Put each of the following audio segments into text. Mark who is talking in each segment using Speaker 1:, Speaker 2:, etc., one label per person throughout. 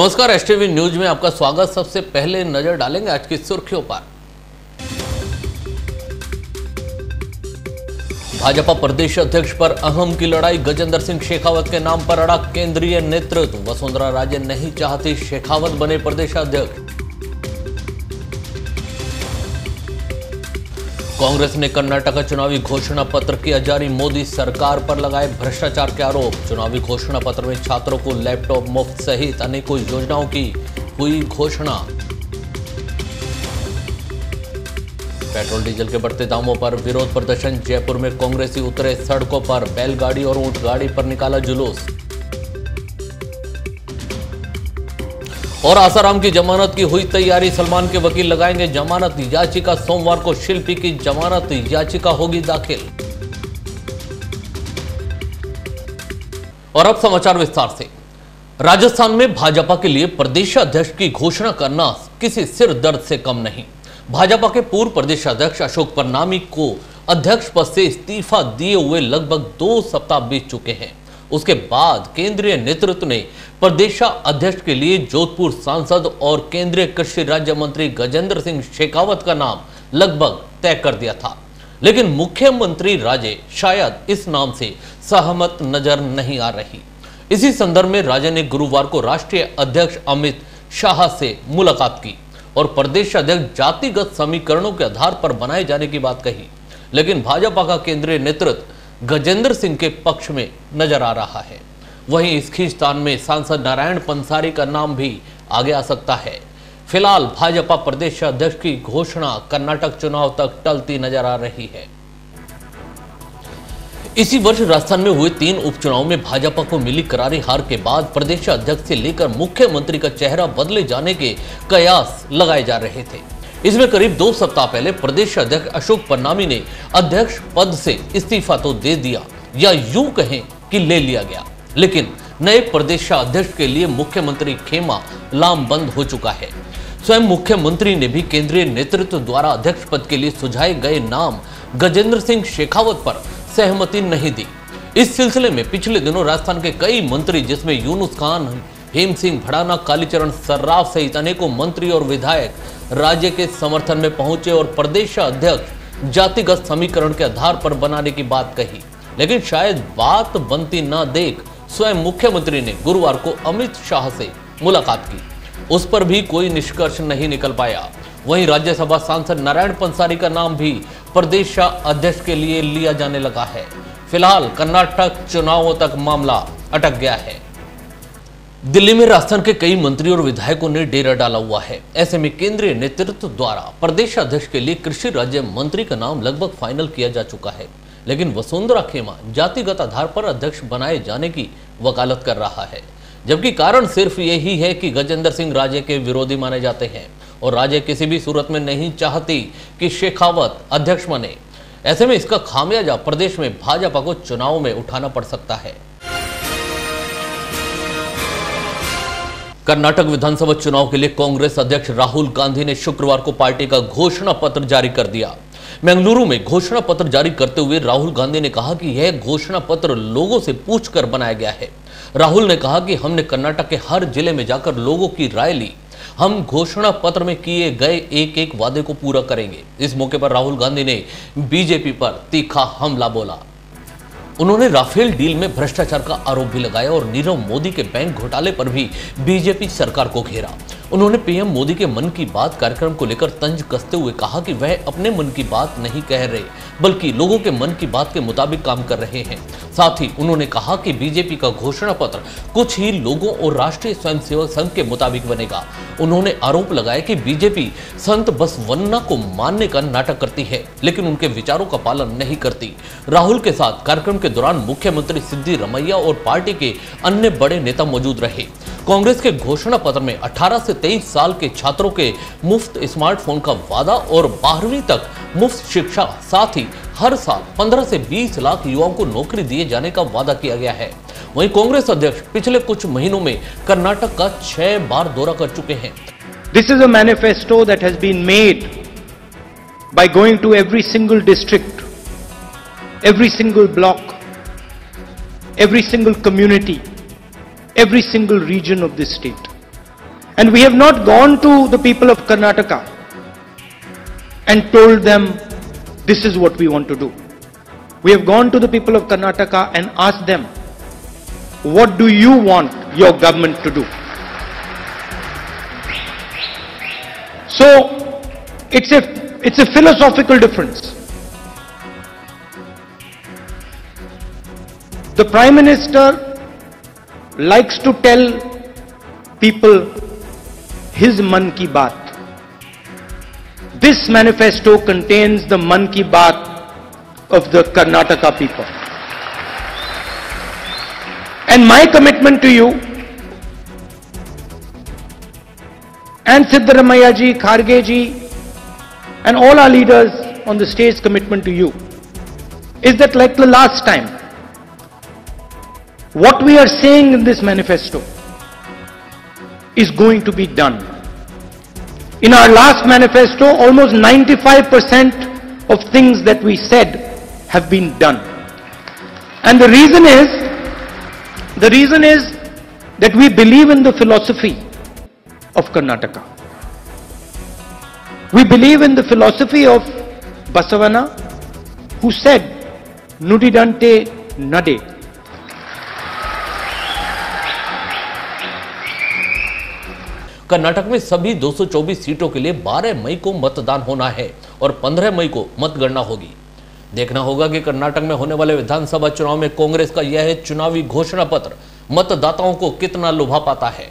Speaker 1: नमस्कार S TV news में आपका स्वागत। सबसे पहले नज़र डालेंगे आज की सुर्खियों पर। भाजपा प्रदेश अध्यक्ष पर अहम की लड़ाई। गजेंद्र सिंह शेखावत के नाम पर अड़ा केंद्रीय नेतृत्व। वसुंधरा राजे नहीं चाहती शेखावत बने प्रदेश अध्यक्ष कांग्रेस ने कर्नाटक चुनावी घोषणा पत्र किया जारी मोदी सरकार पर लगाए भ्रष्टाचार के आरोप। चुनावी घोषणा पत्र में छात्रों को लैपटॉप मुफ़्त सहित अनेकों योजनाओं की हुई घोषणा। पेट्रोल, डीजल के बढ़ते दामों पर विरोध प्रदर्शन। जयपुर में कांग्रेसी उतरे सड़कों पर बैलगाड़ी और ऊँट गाड़ी पर निकाला जुलूस। और आसाराम की जमानत की हुई तैयारी सलमान के वकील लगाएँगे जमानत। याचिका सोमवार को शिल्पी की जमानत। याचिका होगी दाखिल। और अब समाचार विस्तार से। राजस्थान में भाजपा के लिए प्रदेश अध्यक्ष की घोषणा करना किसी सिर दर्द से कम नहीं। भाजपा के पूर्व प्रदेश अध्यक्ष अशोक परनामी को अध्यक्ष पद से इस्तीफा दिए हुए लगभग दो सप्ताह बीत चुके हैं। उसके बाद केंद्रीय नेतृत्व ने प्रदेश अध्यक्ष के लिए जोधपुर सांसद और केंद्रीय कृषि राज्य मंत्री गजेंद्र सिंह शेखावत का नाम लगभग तय कर दिया था। लेकिन मुख्यमंत्री राजे शायद इस नाम से सहमत नज़र नहीं आ रही। इसी संदर्भ में राजे ने गुरुवार को राष्ट्रीय अध्यक्ष अमित शाह से मुलाकात की और प्रदेश अध्यक्ष जातिगत समीकरणों के आधार पर बनाए जाने की बात कही। लेकिन भाजपा का केंद्रीय नेतृत्व गजेंद्र सिंह के पक्ष में नज़र आ रहा है। वहीं इस खींचतान में सांसद नारायण पंसारी का नाम भी आगे आ सकता है। फ़िलहाल भाजपा प्रदेश अध्यक्ष की घोषणा कर्नाटक चुनाव तक टलती नज़र आ रही है। इसी वर्ष राजस्थान में हुए तीन उपचुनाव में भाजपा को मिली करारी हार के बाद प्रदेश अध्यक्ष से लेकर मुख्यमंत्री का चेहरा बदले जाने के कयास लगाए जा रहे थे। इसमें करीब दो सप्ताह पहले प्रदेश अध्यक्ष अशोक परनामी ने अध्यक्ष पद से इस्तीफा तो दे दिया, या यूँ कहें कि ले लिया गया। लेकिन नए प्रदेश अध्यक्ष के लिए मुख्यमंत्री खेमा लामबंद हो चुका है। स्वयं मुख्यमंत्री ने भी केंद्रीय नेतृत्व द्वारा अध्यक्ष पद के लिए सुझाए गए नाम गजेंद्र सिंह शेखावत पर सहमति नहीं दी। इस सिलसिले में पिछले दिनों राजस्थान के कई मंत्री, जिसमें यूनुस खान हेम सिंह भड़ाना, कालीचरण सर्राफ सहित अनेकों मंत्री और विधायक राज्य के समर्थन में पहुँचे और प्रदेश अध्यक्ष जातिगत समीकरण के आधार पर बनाने की बात कही। लेकिन शायद बात बनती न देख स्वयं मुख्यमंत्री ने गुरुवार को अमित शाह से मुलाकात की। उस पर भी कोई निष्कर्ष नहीं निकल पाया। वहीं राज्यसभा सांसद नारायण पंसारी का नाम भी प्रदेश अध्यक्ष के लिए लिया जाने लगा है। फ़िलहाल कर्नाटक चुनावों तक मामला अटक गया है। दिल्ली में राजस्थान के कई मंत्री और विधायकों ने डेरा डाला हुआ है। ऐसे में केंद्रीय नेतृत्व द्वारा प्रदेश अध्यक्ष के लिए कृषि राज्य मंत्री का नाम लगभग फाइनल किया जा चुका है। लेकिन वसुंधरा खेमा जातिगत आधार पर अध्यक्ष बनाए जाने की वकालत कर रहा है। जबकि कारण सिर्फ़ यही है कि गजेंद्र सिंह राजे के विरोधी माने जाते हैं और राजे किसी भी सूरत में नहीं चाहती कि शेखावत अध्यक्ष बने। ऐसे में इसका खामियाजा प्रदेश में भाजपा को चुनाव में उठाना पड़ सकता है। कर्नाटक विधानसभा चुनाव के लिए कांग्रेस अध्यक्ष राहुल गांधी ने शुक्रवार को पार्टी का घोषणा पत्र जारी कर दिया। बेंगलुरु में घोषणा पत्र जारी करते हुए राहुल गांधी ने कहा कि यह घोषणा पत्र लोगों से पूछकर बनाया गया है। राहुल ने कहा कि हमने कर्नाटक के हर ज़िले में जाकर लोगों की राय ली। हम घोषणा पत्र में किए गए एक एक वादे को पूरा करेंगे। इस मौके पर राहुल गांधी ने बीजेपी पर तीखा हमला बोला। उन्होंने राफेल डील में भ्रष्टाचार का आरोप भी लगाया और नीरव मोदी के बैंक घोटाले पर भी बीजेपी सरकार को घेरा। उन्होंने पीएम मोदी के मन की बात कार्यक्रम को लेकर तंज कसते हुए कहा कि वह अपने मन की बात नहीं कह रहे, बल्कि लोगों के मन की बात के मुताबिक काम कर रहे हैं। साथ ही उन्होंने कहा कि बीजेपी का घोषणा पत्र कुछ ही लोगों और राष्ट्रीय स्वयंसेवक संघ के मुताबिक बनेगा। उन्होंने आरोप लगाया कि बीजेपी संत बसवन्ना को मानने का नाटक करती है, लेकिन उनके विचारों का पालन नहीं करती। राहुल के साथ कार्यक्रम के दौरान मुख्यमंत्री सिद्धि रमैया और पार्टी के अन्य बड़े नेता मौजूद रहे। कांग्रेस के घोषणा पत्र में 18 से 23 साल के छात्रों के मुफ़्त स्मार्टफ़ोन का वादा और बारहवीं तक मुफ़्त शिक्षा साथ ही हर साल 15 से 20 लाख युवाओं को नौकरी दिए जाने का वादा किया गया है। वहीं कांग्रेस अध्यक्ष पिछले कुछ महीनों में कर्नाटक का छह बार दौरा कर चुके हैं।
Speaker 2: This is manifesto that has been made by going to every single district, every single block, every single community, every single region of this state. And we have not gone to the people of Karnataka and told them, this is what we want to do. We have gone to the people of Karnataka and asked them, what do you want your government to do? So, it's a, it's a philosophical difference. The Prime Minister likes to tell people his Man Ki Baat. This manifesto contains the Man Ki Baat of the Karnataka people. And my commitment to you and Siddharamaya ji, Kharge ji, and all our leaders on the state's commitment to you is that like the last time, what we are saying in this manifesto is going to be done. In our last manifesto, almost 95% of things that we said have been done. And the reason is, the reason is that we believe in the philosophy of Karnataka. We believe in the philosophy of Basavana, who said, Nudidante Nade.
Speaker 1: Karnataka में सभी 224 सीटों के लिए 12 मई को मतदान होना है और 15 मई को मतगणना होगी। देखना होगा कि कर्नाटक में होने वाले विधानसभा चुनाव में कांग्रेस का यह चुनावी घोषणा पत्र मतदाताओं को कितना लुभा पाता है।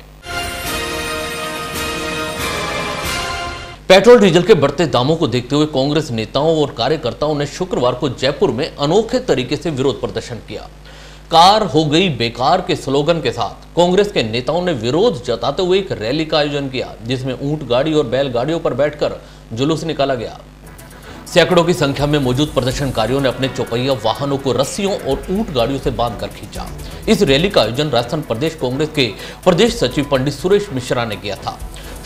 Speaker 1: पेट्रोल डीजल के बढ़ते दामों को देखते हुए कांग्रेस नेताओं और कार्यकर्ताओं ने शुक्रवार को जयपुर में अनोखे तरीके से विरोध प्रदर्शन किया। कार हो गई बेकार के स्लोगन के साथ। कांग्रेस के नेताओं ने विरोध जताते हुए एक रैली का आयोजन किया, जिसमें ऊँट गाड़ी और बैलगाड़ियों पर बैठकर जुलूस निकाला गया। सैकड़ों की संख्या में मौजूद प्रदर्शनकारियों ने अपने चौपहिया वाहनों को रस्सियों और ऊँट गाड़ियों से बांधकर खींचा। इस रैली का आयोजन राजस्थान प्रदेश कांग्रेस के प्रदेश सचिव पंडित सुरेश मिश्रा ने किया था।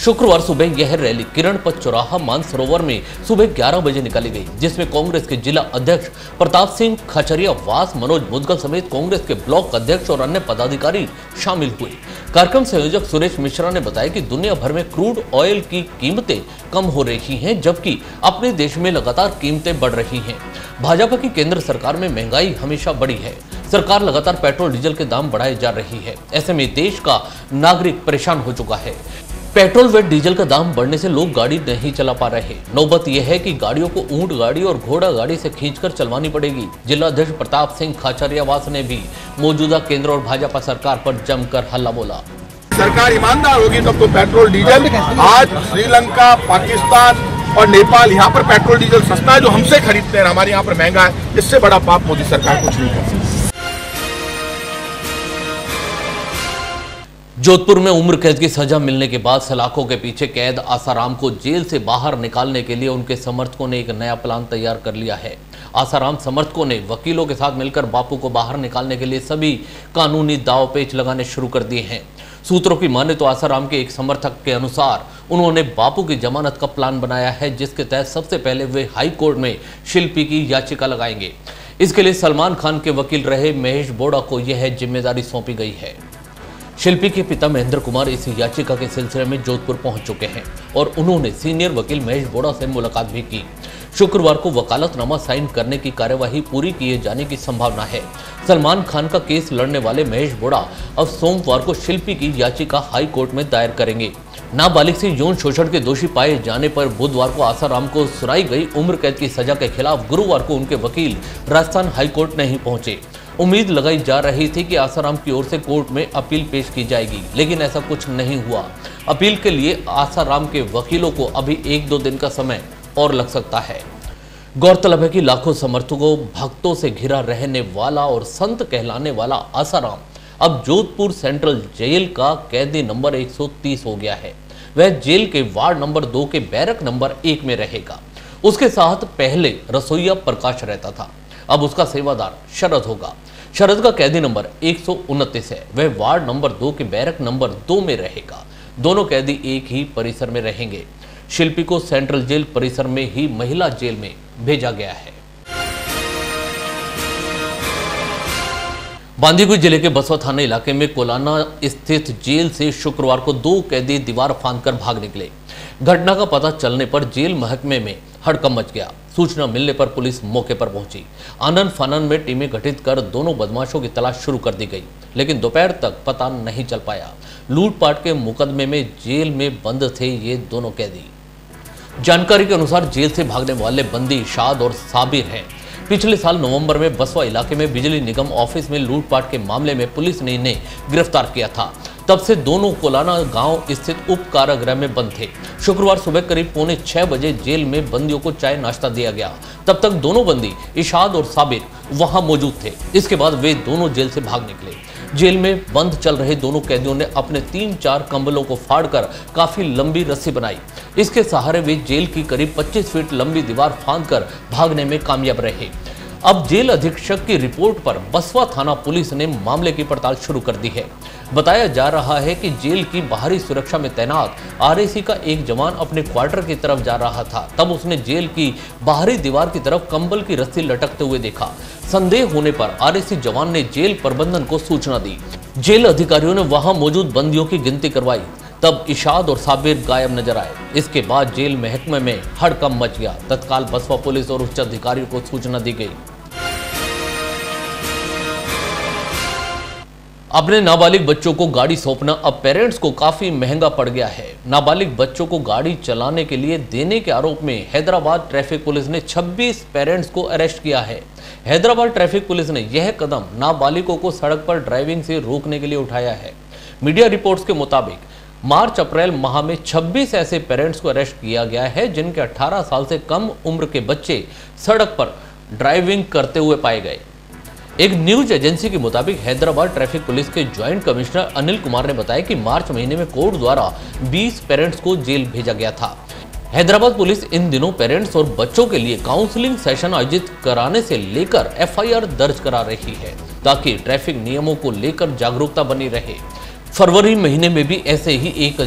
Speaker 1: शुक्रवार सुबह यह रैली किरण पथ चौराहा मानसरोवर में सुबह 11 बजे निकाली गई, जिसमें कांग्रेस के जिला अध्यक्ष प्रताप सिंह, खचरिया वास, मनोज मुदगल समेत कांग्रेस के ब्लॉक अध्यक्ष और अन्य पदाधिकारी शामिल हुए। कार्यक्रम संयोजक सुरेश मिश्रा ने बताया कि दुनिया भर में क्रूड ऑयल की कीमतें कम हो रही हैं, जबकि अपने देश में लगातार कीमतें बढ़ रही हैं। भाजपा की केंद्र सरकार में महँगाई हमेशा बढ़ी है। सरकार लगातार पेट्रोल, डीजल के दाम बढ़ाए जा रही है। ऐसे में देश का नागरिक परेशान हो चुका है। पेट्रोल व डीजल का दाम बढ़ने से लोग गाड़ी नहीं चला पा रहे। नौबत यह है कि गाड़ियों को ऊँट गाड़ी और घोड़ा गाड़ी से खींचकर चलवानी पड़ेगी। जिला अध्यक्ष प्रताप सिंह खाचरियावास ने भी मौजूदा केंद्र और भाजपा सरकार पर जमकर हल्ला बोला।
Speaker 3: सरकार ईमानदार होगी तब तो पेट्रोल, डीजल, आज श्रीलंका, पाकिस्तान और नेपाल यहाँ पर पेट्रोल, डीजल सस्ता है जो हमसे खरीदते हैं। हमारे यहाँ पर महँगा है। इससे बड़ा पाप मोदी सरकार कुछ नहीं कर सकती।
Speaker 1: जोधपुर में उम्र कैद की सजा मिलने के बाद सलाखों के पीछे कैद आसाराम को जेल से बाहर निकालने के लिए उनके समर्थकों ने एक नया प्लान तैयार कर लिया है। आसाराम समर्थकों ने वकीलों के साथ मिलकर बापू को बाहर निकालने के लिए सभी कानूनी दाव पेच लगाने शुरू कर दिए हैं। सूत्रों की माने तो आसाराम के एक समर्थक के अनुसार उन्होंने बापू की जमानत का प्लान बनाया है, जिसके तहत सबसे पहले वे हाई कोर्ट में शिल्पी की याचिका लगाएँगे। इसके लिए सलमान खान के वकील रहे महेश बोड़ा को यह ज़िम्मेदारी सौंपी गई है। शिल्पी के पिता महेंद्र कुमार इस याचिका के सिलसिले में जोधपुर पहुँच चुके हैं और उन्होंने सीनियर वकील महेश बोड़ा से मुलाकात भी की। शुक्रवार को वकालतनामा साइन करने की कार्यवाही पूरी किए जाने की संभावना है। सलमान खान का केस लड़ने वाले महेश बोड़ा अब सोमवार को शिल्पी की याचिका हाई कोर्ट में दायर करेंगे। नाबालिग से यौन शोषण के दोषी पाए जाने पर बुधवार को आसाराम को सुनाई गई उम्र कैद की सजा के खिलाफ गुरुवार को उनके वकील राजस्थान हाईकोर्ट नहीं पहुँचे। उम्मीद लगाई जा रही थी कि आसाराम की ओर से कोर्ट में अपील पेश की जाएगी, लेकिन ऐसा कुछ नहीं हुआ। अपील के लिए आसाराम के वकीलों को अभी एक दो दिन का समय और लग सकता है। गौरतलब है कि लाखों समर्थकों, भक्तों से घिरा रहने वाला और संत कहलाने वाला आसाराम अब जोधपुर सेंट्रल जेल का कैदी नंबर 130 हो गया है। वह जेल के वार्ड नंबर दो के बैरक नंबर एक में रहेगा। उसके साथ पहले रसोईया प्रकाश रहता था। अब उसका सेवादार शरद होगा। शरद का कैदी नंबर एक है। वह वार्ड नंबर दो के बैरक नंबर दो में रहेगा। दोनों कैदी एक ही परिसर में रहेंगे। शिल्पी को सेंट्रल जेल परिसर में ही महिला जेल में भेजा गया है। बांदीकुई ज़िले के बसवा थाना इलाके में कोलाना स्थित जेल से शुक्रवार को दो कैदी दीवार फांदकर भाग निकले। घटना का पता चलने पर जेल महकमे में हड़कम मच गया। सूचना मिलने पर पुलिस मौके पर पहुँची। आनंद फानन में टीमें गठित कर दोनों बदमाशों की तलाश शुरू कर दी गई, लेकिन दोपहर तक पता नहीं चल पाया। लूटपाट के मुकदमे में जेल में बंद थे ये दोनों कैदी। जानकारी के अनुसार जेल से भागने वाले बंदी शाद और साबिर हैं। पिछले साल नवंबर में बसवा इलाके में बिजली निगम ऑफ़िस में लूटपाट के मामले में पुलिस ने इन्हें गिरफ़्तार किया था। तब से दोनों कोलाना गाँव स्थित उप कारागृह में बंद थे। शुक्रवार सुबह करीब पौने छह बजे जेल में बंदियों को चाय नाश्ता दिया गया। तब तक दोनों बंदी इशाद और साबिर वहाँ मौजूद थे। इसके बाद वे दोनों जेल से भाग निकले। जेल में बंद चल रहे दोनों कैदियों ने अपने तीन चार कंबलों को फाड़कर काफ़ी लंबी रस्सी बनाई। इसके सहारे वे जेल की करीब 25 फीट लंबी दीवार फांदकर भागने में कामयाब रहे। अब जेल अधीक्षक की रिपोर्ट पर बसवा थाना पुलिस ने मामले की पड़ताल शुरू कर दी है। बताया जा रहा है कि जेल की बाहरी सुरक्षा में तैनात आरएसी का एक जवान अपने क्वार्टर की तरफ़ जा रहा था। तब उसने जेल की बाहरी दीवार की तरफ़ कंबल की रस्सी लटकते हुए देखा। संदेह होने पर आरएसी जवान ने जेल प्रबंधन को सूचना दी। जेल अधिकारियों ने वहाँ मौजूद बंदियों की गिनती करवाई। तब इशाद और साबिर गायब नज़र आए। इसके बाद जेल महकमे में हड़कम मच गया। तत्काल बसपा पुलिस और उच्च अधिकारियों को सूचना दी गई। अपने नाबालिग बच्चों को गाड़ी सौंपना अब पेरेंट्स को काफ़ी महँगा पड़ गया है। नाबालिग बच्चों को गाड़ी चलाने के लिए देने के आरोप में हैदराबाद ट्रैफ़िक पुलिस ने 26 पेरेंट्स को अरेस्ट किया है। हैदराबाद ट्रैफ़िक पुलिस ने यह कदम नाबालिगों को सड़क पर ड्राइविंग से रोकने के लिए उठाया है। मीडिया रिपोर्ट्स के मुताबिक मार्च अप्रैल माह में 26 ऐसे पेरेंट्स को अरेस्ट किया गया है, जिनके 18 साल से कम उम्र के बच्चे सड़क पर ड्राइविंग करते हुए पाए गए। एक न्यूज़ एजेंसी के मुताबिक हैदराबाद ट्रैफ़िक पुलिस के ज्वाइंट कमिश्नर अनिल कुमार ने बताया कि मार्च महीने में कोर्ट द्वारा 20 पेरेंट्स को जेल भेजा गया था। हैदराबाद पुलिस इन दिनों पेरेंट्स और बच्चों के लिए काउंसलिंग सेशन आयोजित कराने से लेकर एफआईआर दर्ज करा रही है, ताकि ट्रैफ़िक नियमों को लेकर जागरूकता बनी रहे। फरवरी महीने में भी ऐसे ही एक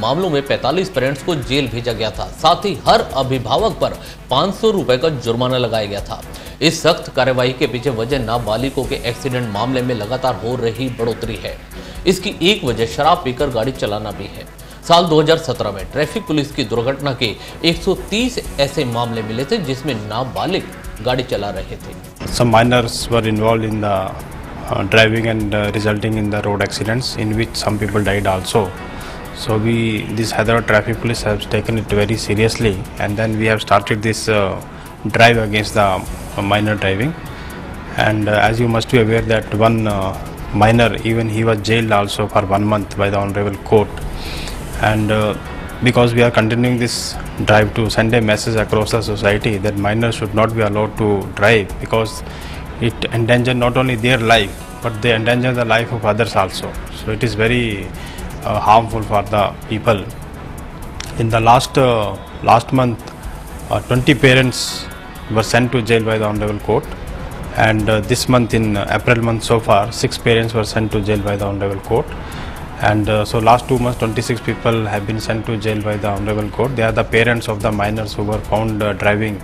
Speaker 1: मामलों में 45 पेरेंट्स को जेल भेजा गया था, साथ ही हर अभिभावक पर पाँच सौ का जुर्माना लगाया गया था। इस सख्त कार्यवाही के पीछे वजह नाबालिगों के एक्सीडेंट मामले में लगातार हो रही बढ़ोतरी है। इसकी एक वजह शराब पीकर गाड़ी चलाना भी है। साल 2017 में ट्रैफ़िक पुलिस की दुर्घटना के 130 ऐसे मामले मिले थे जिसमें नाबालिग गाड़ी चला रहे थे।
Speaker 4: Some minors were involved in the driving and resulting in the road accidents in which some people died also so we this Hyderabad traffic police have taken it very seriously and then we have started this drive against the minor driving. And uh, as you must be aware that one uh, minor even he was jailed also for one month by the honorable court. And uh, because we are continuing this drive to send a message across the society that minors should not be allowed to drive because it endanger not only their life but they endanger the life of others also. So it is very uh, harmful for the people. In the last uh, last month uh, 20 parents were sent to jail by the honorable court. And uh, this month in uh, april month so far six parents were sent to jail by the honorable court. And uh, so last two months 26 people have been sent to jail by the honorable court. They are the parents of the minors who were found uh, driving.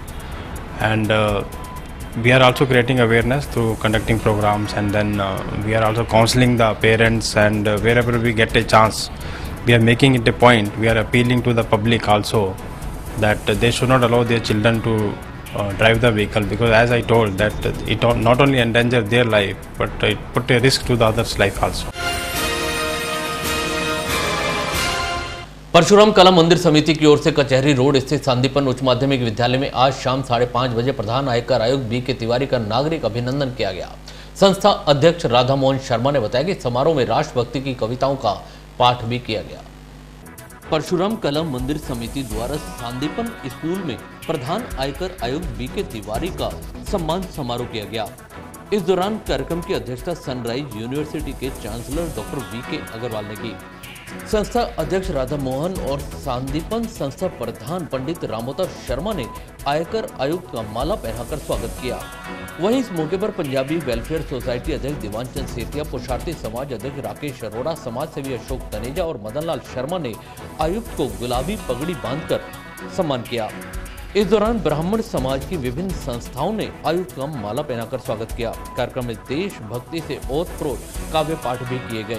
Speaker 4: And we are also creating awareness through conducting programs. And then we are also counseling the parents. And wherever we get a chance we are making it a point. We are appealing to the public also that they should not allow their children to uh, drive the vehicle because as i told that it not only endanger their life but it put a risk to the others life also.
Speaker 1: Parshuram Kala Mandir Samiti की ओर से कचहरी road स्थित सांदीपन उच्च माध्यमिक विद्यालय में आज शाम साढ़े पाँच बजे प्रधान आयकर आयुक्त बी के तिवारी का नागरिक अभिनंदन किया गया। संस्था अध्यक्ष राधामोहन शर्मा ने बताया कि समारोह में राष्ट्रभक्ति की कविताओं का पाठ भी किया गया। परशुराम कला मंदिर समिति द्वारा सांदीपन स्कूल में प्रधान आयकर आयुक्त बी के तिवारी का सम्मान समारोह किया गया। इस दौरान कार्यक्रम की अध्यक्षता सनराइज यूनिवर्सिटी के chancellor doctor V K Agarwal ने की। संस्था अध्यक्ष राधा मोहन और सांदीपन संस्था प्रधान पंडित रामोतर शर्मा ने आयकर आयुक्त का माला पहनाकर स्वागत किया। वहीं इस मौके पर पंजाबी वेलफेयर सोसाइटी अध्यक्ष दीवान चंद सेतिया पुषार्थी समाज अध्यक्ष राकेश अरोड़ा, समाज सेवी अशोक तनेजा और मदनलाल शर्मा ने आयुक्त को गुलाबी पगड़ी बांधकर सम्मान किया। इस दौरान ब्राह्मण समाज की विभिन्न संस्थाओं ने का माला पहनाकर स्वागत किया। कार्यक्रम में देश भक्ति से ओत प्रोत काव्य पाठ भी किए गए।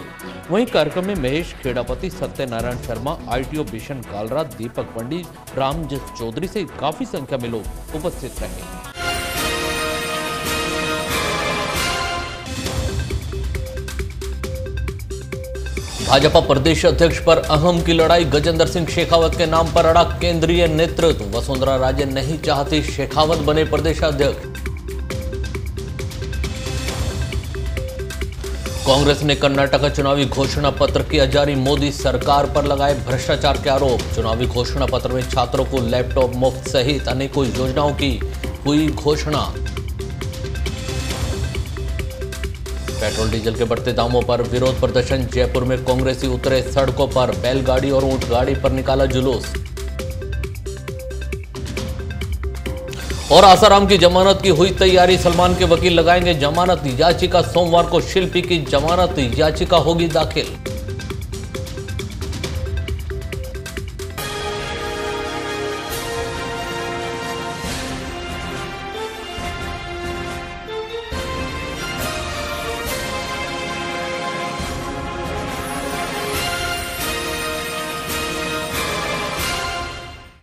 Speaker 1: वहीं कार्यक्रम में महेश खेड़ापति, सत्यनारायण शर्मा, आईटीओ बिशन कालरा, दीपक पंडित रामजस चौधरी से काफ़ी संख्या में लोग उपस्थित रहे। भाजपा प्रदेश अध्यक्ष पर अहम की लड़ाई। गजेंद्र सिंह शेखावत के नाम पर अड़ा केंद्रीय नेतृत्व। वसुंधरा राजे नहीं चाहती शेखावत बने प्रदेश अध्यक्ष कांग्रेस ने कर्नाटक चुनावी घोषणा पत्र किया जारी। मोदी सरकार पर लगाए भ्रष्टाचार के आरोप। चुनावी घोषणा पत्र में छात्रों को लैपटॉप मुफ़्त सहित अनेकों योजनाओं की हुई घोषणा। पेट्रोल डीजल के बढ़ते दामों पर विरोध प्रदर्शन। जयपुर में कांग्रेसी उतरे सड़कों पर, बैलगाड़ी और ऊँट गाड़ी पर निकाला जुलूस। और आसाराम की जमानत की हुई तैयारी, सलमान के वकील लगाएँगे जमानत। याचिका सोमवार को शिल्पी की जमानत। याचिका होगी दाखिल।